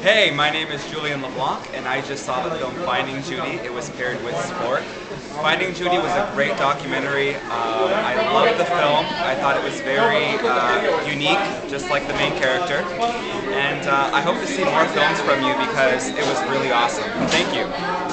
Hey, my name is Julian LeBlanc, and I just saw the film Finding Judy. It was paired with Sport. Finding Judy was a great documentary. Um, I loved the film. I thought it was very uh, unique, just like the main character. And uh, I hope to see more films from you because it was really awesome. Thank you.